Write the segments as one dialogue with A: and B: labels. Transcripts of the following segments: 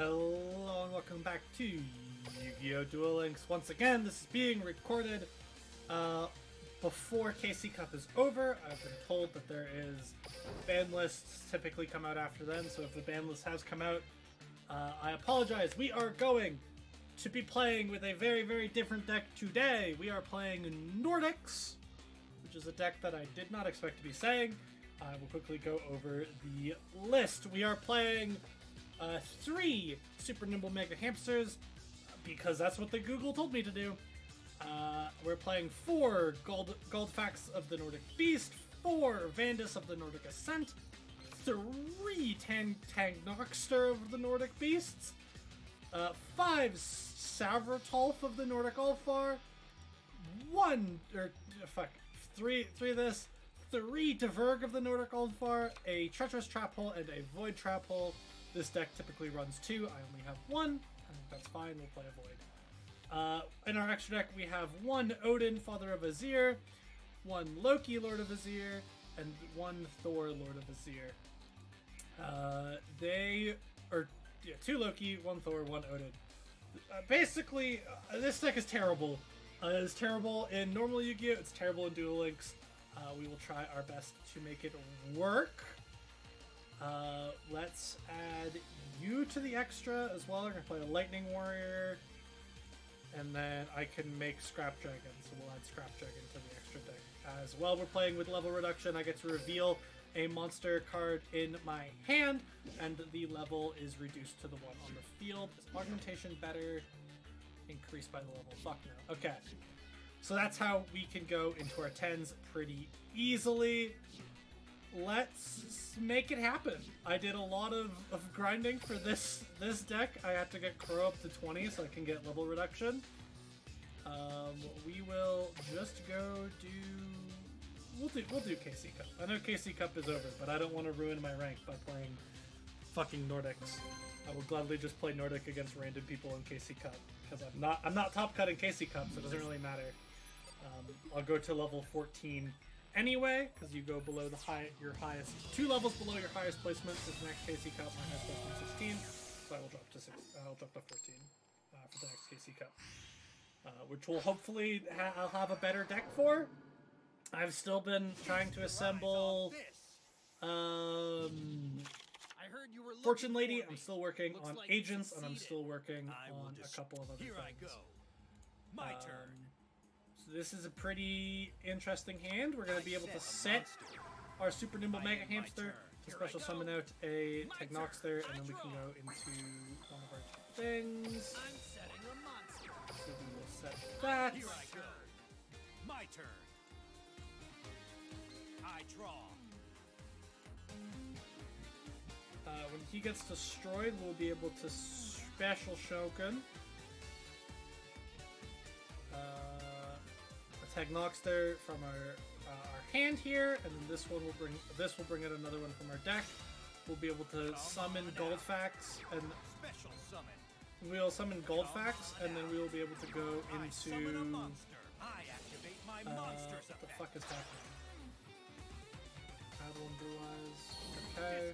A: Hello and welcome back to Yu-Gi-Oh! Duel Links. Once again, this is being recorded uh, before KC Cup is over. I've been told that there is ban lists typically come out after then, so if the ban list has come out, uh, I apologize. We are going to be playing with a very, very different deck today. We are playing Nordics, which is a deck that I did not expect to be saying. I will quickly go over the list. We are playing uh, three Super Nimble Mega Hamsters, because that's what the Google told me to do. Uh, we're playing four Gold Goldfax of the Nordic Beast, four Vandus of the Nordic Ascent, three Tang Tangnoxter of the Nordic Beasts, uh, five Svartalf of the Nordic Ulfar, one or fuck three three of this, three Diverg of the Nordic Ulfar, a Treacherous Trap Hole, and a Void Trap Hole. This deck typically runs two. I only have one. Think that's fine. We'll play a Void. Uh, in our extra deck, we have one Odin, Father of Azir, one Loki, Lord of Azir, and one Thor, Lord of Azir. Uh, they are yeah, two Loki, one Thor, one Odin. Uh, basically, uh, this deck is terrible. Uh, it's terrible in normal Yu-Gi-Oh! It's terrible in Duel Links. Uh, we will try our best to make it work. Uh, let's add you to the extra as well. We're gonna play a Lightning Warrior, and then I can make Scrap Dragon. So we'll add Scrap Dragon to the extra deck as well. We're playing with level reduction. I get to reveal a monster card in my hand, and the level is reduced to the one on the field. Is augmentation better? Increased by the level? Fuck no. Okay. So that's how we can go into our 10s pretty easily. Let's make it happen. I did a lot of, of grinding for this this deck. I had to get Crow up to 20 so I can get level reduction. Um, we will just go do... We'll do, we'll do KC Cup. I know KC Cup is over, but I don't want to ruin my rank by playing fucking Nordics. I will gladly just play Nordic against random people in KC Cup because I'm not I'm not top cutting KC Cup, so it doesn't really matter. Um, I'll go to level 14 anyway because you go below the high your highest two levels below your highest placement. This next KC Cup, my highest placement 16, so I will drop to six. I'll drop to 14 uh, for the next KC Cup, uh, which will hopefully ha I'll have a better deck for. I've still been trying to assemble. Um,
B: I heard you were
A: Fortune Lady, I'm still working
B: Looks
A: on
B: like
A: agents, and I'm still working
B: I
A: on a couple of other
B: Here I
A: things.
B: go. My
A: Um,
B: turn.
A: So this is a pretty interesting hand. We're going to be able to
B: Set
A: set
B: monster.
A: our Super Nimble
B: I
A: Mega Hamster to special summon out a
B: My
A: Technoxter,
B: turn.
A: and then we can go into one of our things.
B: I'm setting a monster.
A: So we will set that.
B: Here I go. My turn. I draw.
A: Uh, when he gets destroyed, we'll be able to special Shogun. Attack Noxter from our uh, our hand here, and then this one will bring this will bring out another one from our deck. We'll be able to summon
B: on
A: Goldfax, and
B: Special summon.
A: we'll summon Goldfax, and then we will be able to go
B: summon
A: into
B: monster. I activate my
A: uh,
B: monster's
A: what the fuck is happening? Battle and Blue Eyes. Okay.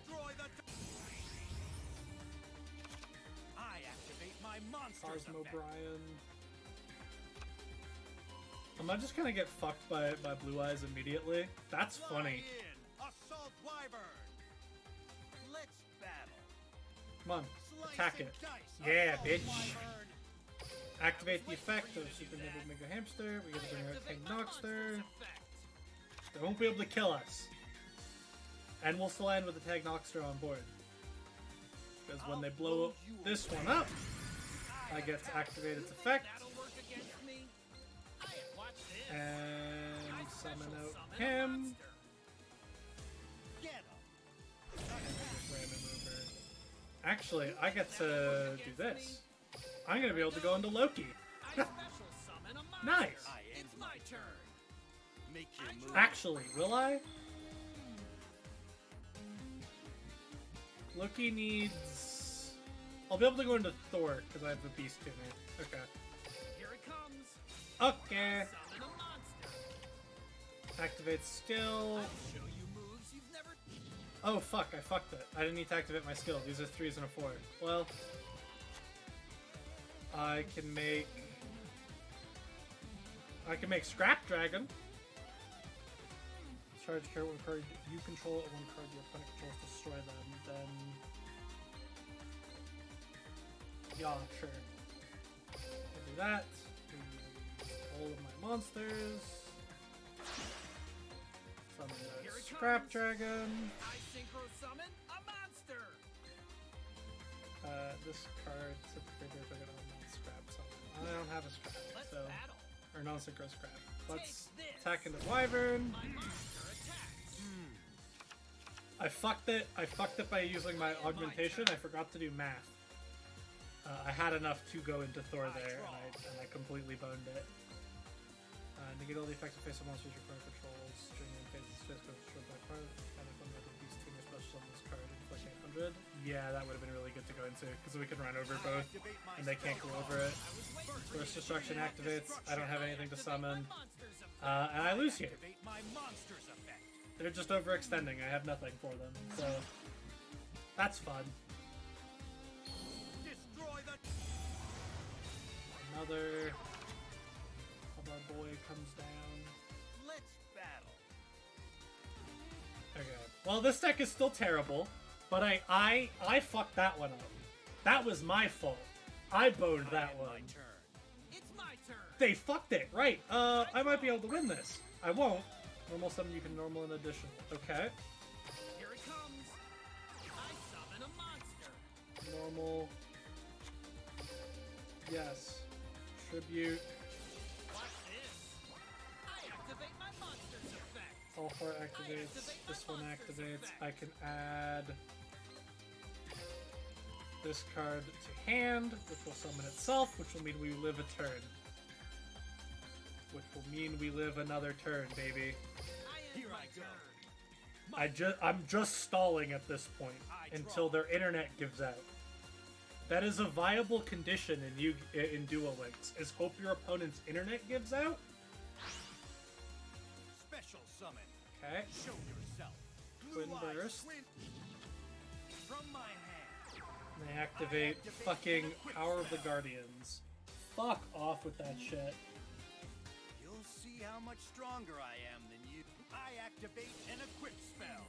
B: I activate my monster's
A: Cosmo. Brian. Am I just gonna get fucked by by Blue Eyes immediately? That's funny.
B: In. Assault Wyvern. Let's battle.
A: Come on,
B: Slice
A: attack it.
B: dice.
A: Yeah,
B: Assault
A: bitch.
B: Wyvern.
A: Activate the effect of Super
B: do
A: Nimble. Mega Hamster. We gotta bring out King Noxter. They won't be able to kill us. And we'll still end with the Tag Noxter on board. Because when they blow this one up, I get to activate its effect. And summon out
B: summon
A: him.
B: Get him.
A: Just over. Actually, I get to do this. I'm gonna be able to go into Loki.
B: I special summon a monster.
A: Nice.
B: It's my turn.
C: Make your move.
A: Actually, will I? Loki needs. I'll be able to go into Thor because I have the Beast in me. Okay.
B: Here it comes.
A: Okay. Activate skill. Oh fuck! I fucked it. I didn't need to activate my skill. These are threes and a four. Well, I can make. I can make Scrap Dragon. Charge card one card you control and one card your opponent controls destroy them. Then. Yeah, sure. I'll do that. All of my monsters.
B: Here
A: the
B: it
A: Scrap. Dragon.
B: I synchro summon a monster.
A: Uh, this card typically they're gonna non scrap something. I don't have a scrap,
B: Let's
A: so
B: battle.
A: or non synchro scrap. Let's attack into Wyvern.
B: My.
A: I fucked it. I fucked it by using my augmentation. I forgot to do math. Uh, I had enough to go into Thor there, and I, and I completely boned it. Uh, negate all the effective face of monsters your opponent controls. During the phases, face goes controlled by card. And if one of these team is special on this card, inflict 800. Yeah, that would have been really good to go into, because we can run over both, and they can't go over it.
B: I was waiting for
A: Burst
B: you to
A: Destruction activates. I don't have anything to summon.
B: my monster's effect.
A: Uh, and I lose here.
C: Activate my monster's effect.
A: They're just overextending. I have nothing for them, so that's fun. Another of our boy comes down. Okay. Well, this deck is still terrible, but I I I fucked that one up. That was my fault. I boned that
C: And
A: one.
C: My turn.
B: It's my turn.
A: They fucked it. Right. Uh, I might be able to win this. I won't. Normal summon you can normal and additional. Okay.
B: Here it comes. I summon a monster.
A: Normal. Yes. Tribute. All four activates. This one activates. I can add this card to hand, which will summon itself, which will mean we live a turn. Which will mean we live another turn, baby.
C: Here I go.
A: I just I'm just stalling at this point until their internet gives out. That is a viable condition in you in Duel Links. Is hope your opponent's internet gives out.
C: Summon.
A: Okay.
C: Show yourself.
A: Twin burst.
C: From my hand.
A: And they activate fucking Power of the Guardians. Fuck off with that shit.
C: You'll see how much stronger I am than you. I activate an equip spell.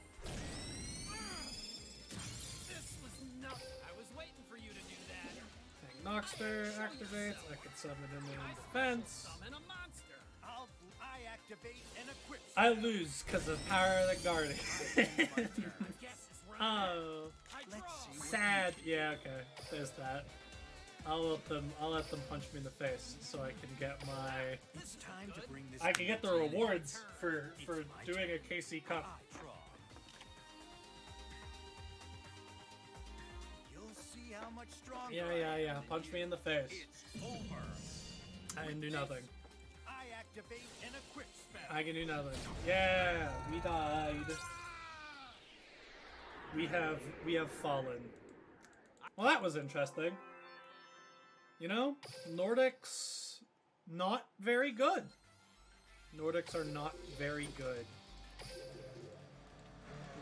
B: This was no. I was waiting for you to do that.
A: Hang Noxter activates. I can summon him in defense.
B: summon a monster.
C: I activate an equip.
A: I lose because of Power of the Guardian.
B: Guess is right.
A: oh,
B: I draw.
C: Let's see.
A: sad. Yeah, okay. There's that. I'll let them. I'll let them punch me in the face so I can get my.
C: It's time to bring this.
A: I can get the
C: game to an
A: rewards for for doing a. KC Cup.
C: You'll see how much stronger.
A: Yeah, yeah, yeah. Punch me in the face. I can do nothing.
C: I
A: can do nothing. Yeah, we died. We have we have fallen. Well, that was interesting. You know, Nordics not very good. Nordics are not very good.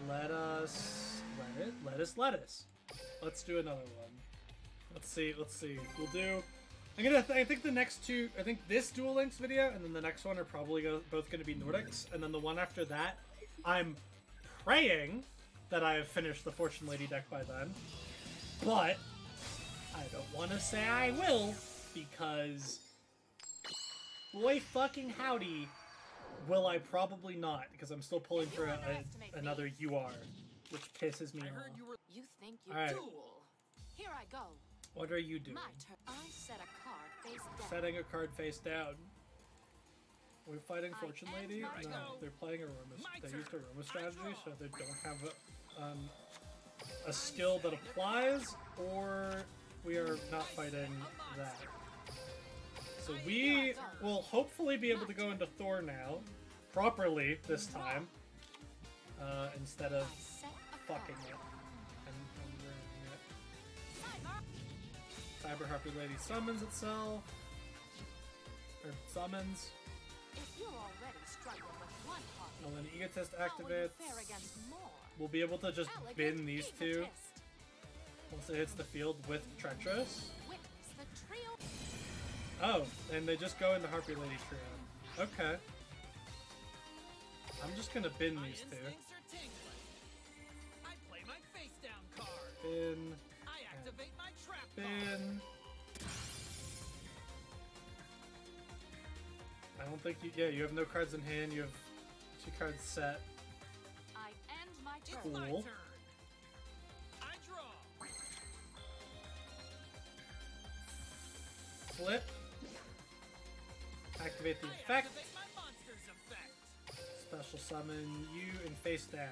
A: Let us let it let us let us. Let's do another one. Let's see. Let's see. We'll do. I'm gonna. I think the next two. I think this Duel Links video and then the next one are probably go, both gonna be Nordics, and then the one after that, I'm praying that I have finished the Fortune Lady deck by then. But I don't want to say I will because boy fucking howdy, will I probably not because I'm still pulling for a, a, another UR, which pisses me
B: I
A: off.
B: you were.
D: You think you
A: Alright.
D: duel. Here I go.
A: What are you doing?
D: My turn. I set a card face down.
A: Setting a card face down. We're fighting Fortune Lady? No,
B: turn.
A: they're playing Aroma.
B: My
A: They
B: turn.
A: used Aroma strategy, so they don't have a, um, a skill that applies, or we are not fighting that. So we will hopefully be able to go into Thor now, properly this time, uh, instead of fucking it
D: Cyber
A: Harpie Lady summons itself, or summons.
D: If you're already struggling with one hobby,
A: And then Egotist
D: how will
A: activates.
D: more?
A: We'll be able to just
D: Elegant
A: bin these two once it hits the field with Treacherous.
D: Witness The trio.
A: Oh, and they just go into Harpy Lady Trio. Okay. I'm just gonna bin
B: My
A: these two.
B: instincts my trap card.
A: bin. I don't think you. Yeah, you have no cards in hand. You have two cards set.
D: I end my
B: It's
D: turn.
B: my
A: Cool.
B: turn. I draw.
A: Flip. Activate the
B: I
A: effect.
B: activate effect.
A: Special summon you and face down.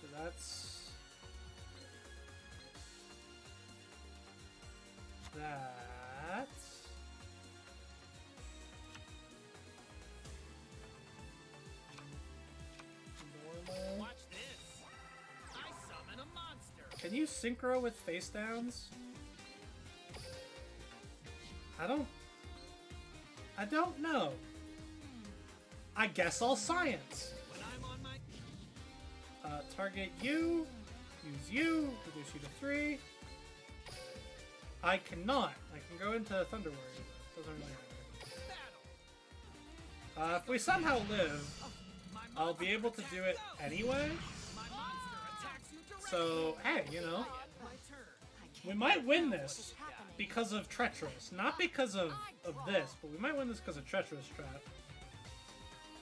A: So that's that. Normal.
B: Watch this. I summon a monster.
A: Can you synchro with face downs? I don't. I don't know. I guess I'll science.
B: When I'm on my
A: Uh, target you, use you, reduce you to three. I cannot. I can go into Thunder Warrior. Doesn't really matter. Uh, if we somehow live, I'll be able to do it anyway. So, hey, you know, we might win this because of Treacherous. Not because of, of this, but we might win this because of Treacherous Trap.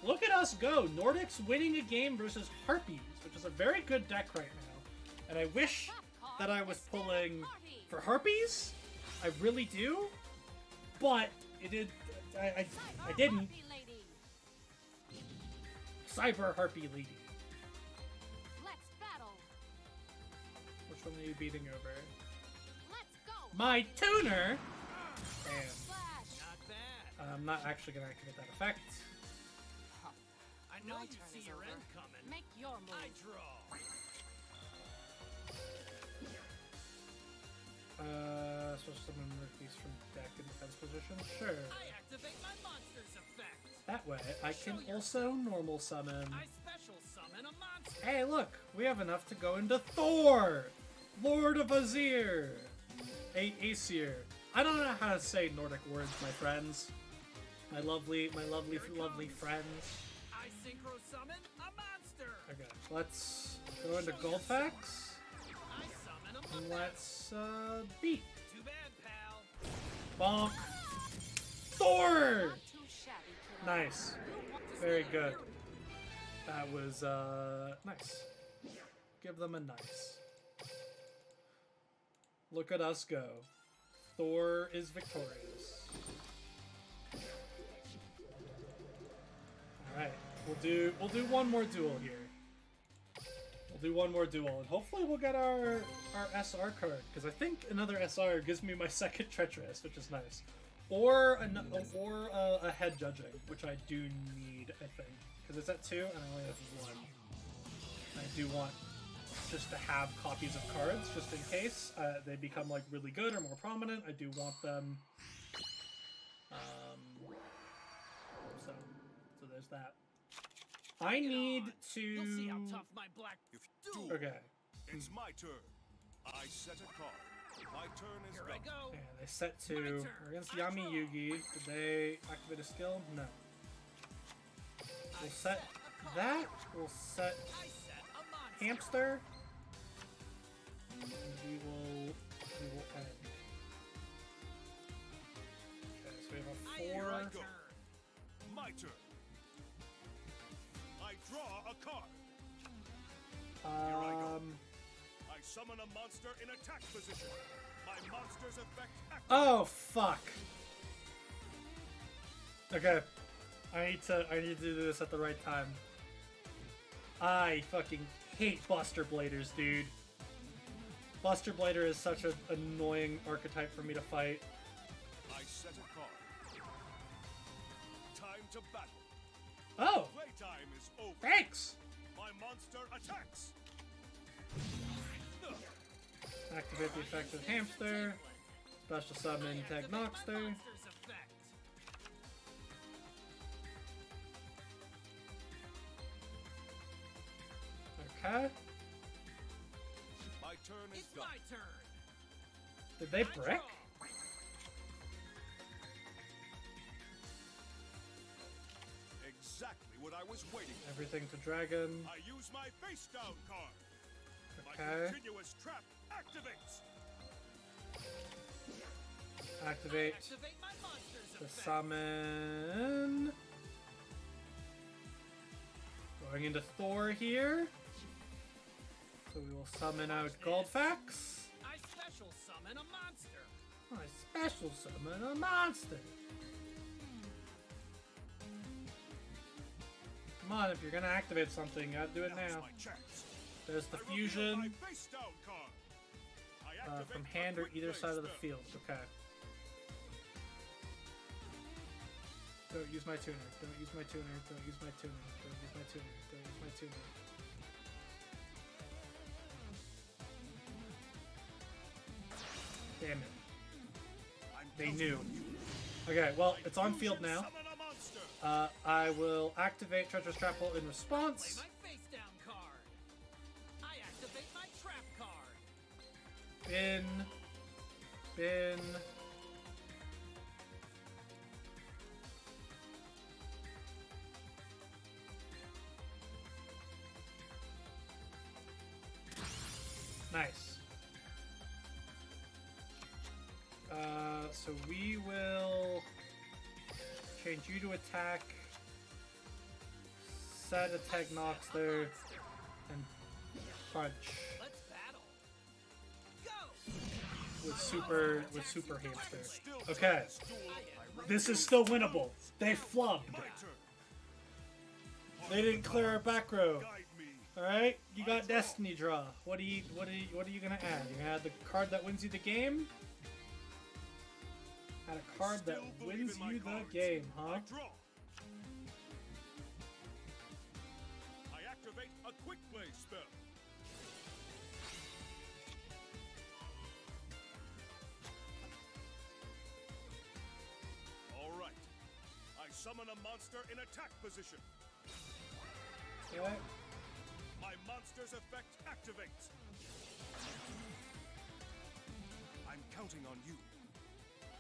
A: Look at us go! Nordic's winning a game versus Harpies, which is a very good deck right now. And I wish that I was pulling for Harpies. I really do. But it did. I, I, I didn't. Cyber Harpie Lady.
D: Let's battle.
A: Which one are you beating over?
D: Let's go.
A: My tuner! Damn.
B: Not bad.
A: Uh, I'm not actually gonna activate that effect.
B: I know
D: My
B: you see
D: is
B: your
D: over.
B: end coming.
D: Make your
B: I
D: move.
B: draw.
A: Uh, so someone move these from deck in defense position? Sure.
B: I activate my monster's effect.
A: That way, I can also normal summon.
B: I special summon a monster.
A: Hey, look! We have enough to go into Thor! Lord of Azir! A Aesir. I don't know how to say Nordic words, my friends. My lovely, my lovely, lovely
B: comes.
A: friends.
B: I synchro summon a monster.
A: Okay, let's go into Goldfax. Let's, uh, beat.
B: Too bad, pal.
A: Bonk. Thor!
D: Not too shabby, kiddo.
A: Nice.
D: You want to
A: Very good. That was, uh, nice. Give them a nice. Look at us go. Thor is victorious. Alright, we'll do we'll do one more duel here. Do one more duel and hopefully we'll get our our SR card because I think another SR gives me my second treacherous, which is nice. Or an, or uh, a head judging, which I do need, I think, because it's at two and I only have one. I do want just to have copies of cards, just in case uh, they become like really good or more prominent. I do want them. Um, so, so there's that. I need
B: on.
A: to.
B: You'll see how tough my black
C: If do,
A: Okay.
C: it's my turn. I set a card. My turn is
B: Here
C: done.
B: I go.
A: Yeah, they set
B: My
A: two. against Yami. Yugi. Did they activate a skill? No. We'll set
B: a
A: that. We'll set
B: I set a
A: hamster. And we will we will end. Okay, so we have
B: I
A: a
B: end
A: four.
B: my turn.
C: I draw a card. I.
A: Um.
C: I summon a monster in attack position. My monster's effect.
A: Oh fuck. Okay. I need to I need to do this at the right time. I fucking hate Buster Bladers, dude. Buster Blader is such an annoying archetype for me to fight.
C: I set a card. Time to battle.
A: Oh,
C: over.
A: thanks!
C: My monster attacks.
A: Activate the effect of Hamster. Special summon
B: I
A: Tag
B: activate
A: Noxter. Okay.
C: My turn is
B: It's
C: done.
B: my turn.
A: Did they
B: I
A: brick? Everything to dragon.
C: I use my face down card. My
A: Okay.
C: continuous trap activates.
A: Activate
B: Activate my monsters
A: the
B: effect.
A: summon. Going into Thor here. So we will summon out Goldfax.
B: I special summon a monster.
A: I special summon a monster. Come on, if you're gonna activate something, you gotta do it now. There's the fusion
C: my face down card. I
A: uh, from hand or either side of the field. Okay. Don't use my tuner. Don't use my tuner. Don't use my tuner. Don't use my tuner. Don't use my tuner. Damn it. They knew. Okay, well, it's on field now.
C: Summon a monster.
A: Uh, I will activate Treacherous Grapple in
B: Play
A: response.
B: my face down card. I activate my trap card.
A: Bin. Bin. Nice. Uh, so we will change you to attack. Set attack knocks there and punch
B: Let's battle. Go.
A: with super with super hamster. Okay,
C: this
A: is still winnable. They flubbed. They didn't clear our back row. All right, you got Destiny Draw. What are you what are you what are you gonna add? You're gonna add the card that wins you the game? Add a card that wins you the game, huh?
C: I activate a quick play spell. All right. I summon a monster in attack position.
A: Okay.
C: My monster's effect activates. I'm counting on you.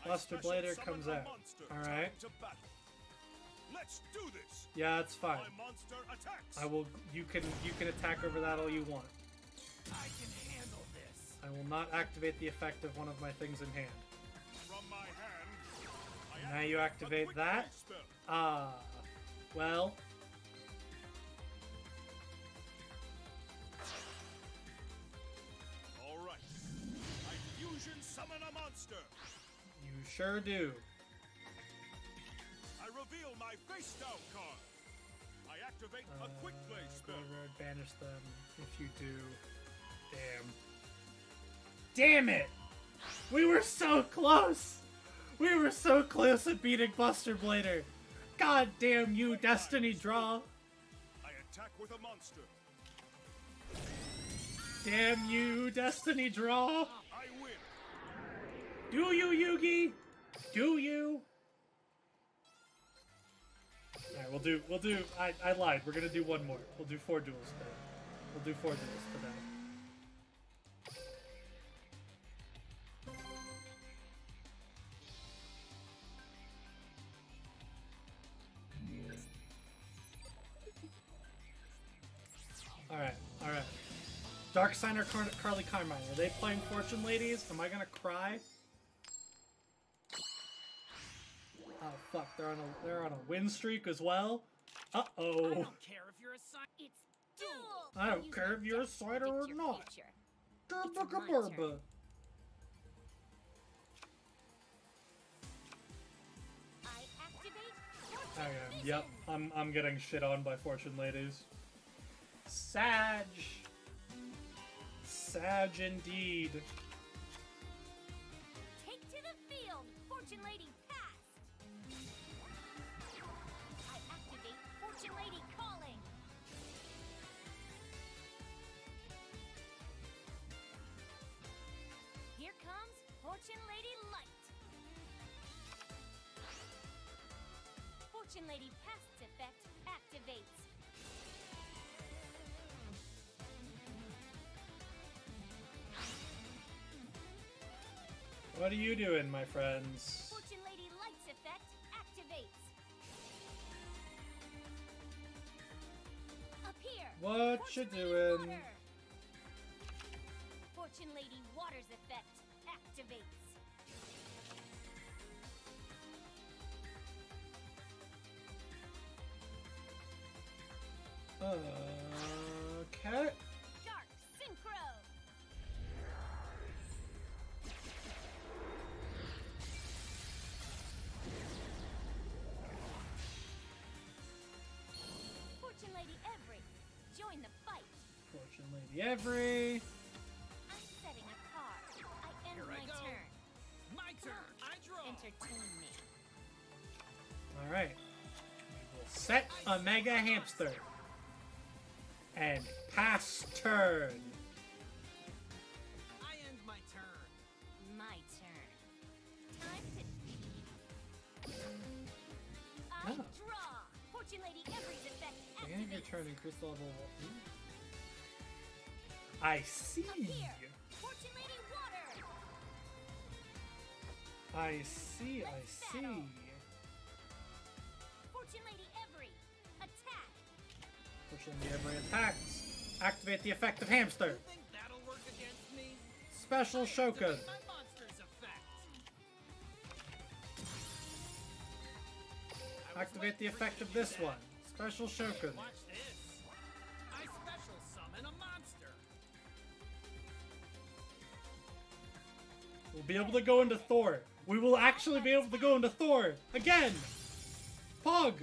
A: Buster Blader comes out.
C: monster.
A: All
C: Time
A: right.
C: to battle. Let's do this.
A: Yeah, it's fine.
C: My monster attacks.
A: I will. You can you can attack over that all you want.
B: I can handle this.
A: I will not activate the effect of one of my things in hand.
C: From my hand.
A: Now you activate that. Ah, well.
C: All right. I fusion summon a monster.
A: You sure do.
C: I reveal my face down card. I activate
A: Uh,
C: a quick play
A: go
C: spell.
A: road, banish them. If you do, damn. Damn it! We were so close. We were so close at beating Buster Blader. God damn you, Destiny Draw.
C: I attack with a monster.
A: Damn you, Destiny Draw. Do you, Yugi? Do you? Alright, we'll do, we'll do, I, I lied. We're gonna do one more. We'll do four duels today. We'll do four duels today. Alright, alright. Dark Signer Car- Carly Carmine, are they playing Fortune Ladies? Am I gonna cry? Fuck, they're on a they're on a win streak as well. Uh oh.
B: I don't care if you're a sign.
D: It's duel.
A: I don't
D: Use
A: care if you're a cider or not.
D: future.
A: Gerba
D: my
A: gerba.
D: I activate
A: I am. Yep, I'm I'm getting shit on by Fortune Ladies. Sag. Sag indeed.
D: Fortune Lady past effect activates.
A: What are you doing, my friends?
D: Fortune Lady Light's effect activates.
A: What you
D: Fortune Lady
A: doing?
D: Water. Fortune Lady Water's effect activates.
A: Okay.
D: Dark Synchro. Fortune Lady Every, join the fight.
A: Fortune Lady Every.
D: I'm setting a card. I end
B: Here I
D: my
B: go.
D: turn.
B: My turn. I draw.
D: Entertain me.
A: Alright. We will set a Mega Hamster. And pass turn.
B: I end my turn.
D: My turn. Time to. I
A: Oh.
D: draw. Fortune Lady Every's effect
A: Beginning of your turn, increase the level. Ooh. I see.
D: Here. Fortune Lady Water.
A: I see. I see.
D: Fortune Lady Every
A: attacks. Activate the effect of Hamster.
B: You think that'll work against me?
A: Special Shogun.
B: Activate My monster's effect. I was
A: Activate the effect of this one. Special Shogun.
B: Watch this. I special summon a monster.
A: We'll be able to go into Thor. We will actually be able to go into Thor again. Pug.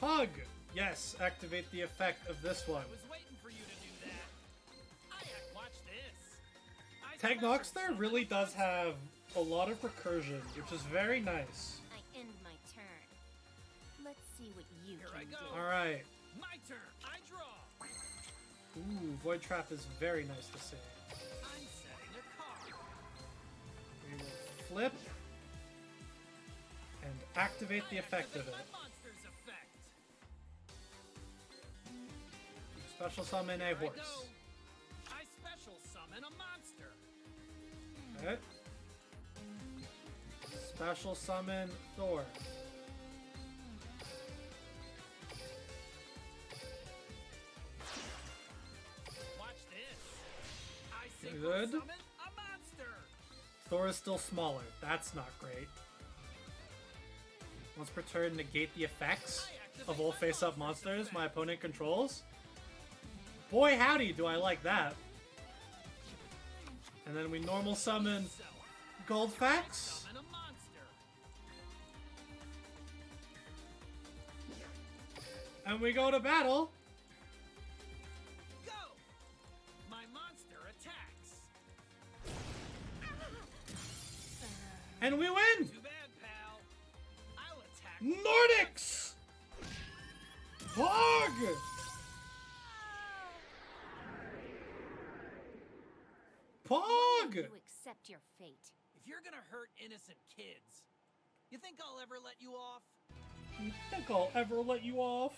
A: Pug. Yes, activate the effect of this one.
B: I was waiting for you to do that. I act. Watch this. I
A: Tag
B: special
A: really does have a lot of recursion, which is very nice.
D: I end my turn. Let's see what you
B: Here
D: can
B: I go.
D: do.
A: Alright.
B: My turn. I draw.
A: Ooh, Void Trap is very nice to see.
B: I'm setting a card.
A: We will flip and activate the effect of
B: activate
A: it. Special summon a
B: I
A: horse.
B: I special summon a monster.
A: Okay. Special summon Thor.
B: Watch this. I
A: Good.
B: summon a monster.
A: Thor is still smaller. That's not great. Once per turn, negate the effects of all face-up monsters my opponent controls. Boy howdy, do I like that. And then we normal summon. Goldfax. And we go to battle.
D: Accept your fate.
B: If you're gonna hurt innocent kids, you think I'll ever let you off?
A: You think I'll ever let you off?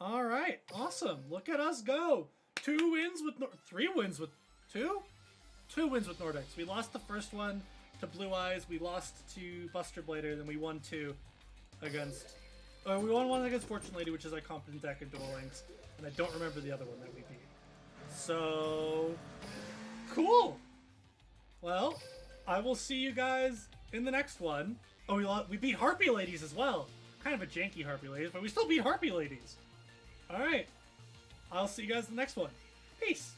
A: All right, awesome. Look at us go. Two wins with Nor- three wins with two, two wins with Nordics. We lost the first one to Blue Eyes. We lost to Buster Blader. Then we won two against. Uh, we won one against Fortune Lady, which is a competent deck in Duel Links, and I don't remember the other one that we beat. So cool. Well, I will see you guys in the next one. Oh, we we beat Harpy Ladies as well. Kind of a janky Harpy Ladies, but we still beat Harpy Ladies. All right. I'll see you guys in the next one. Peace.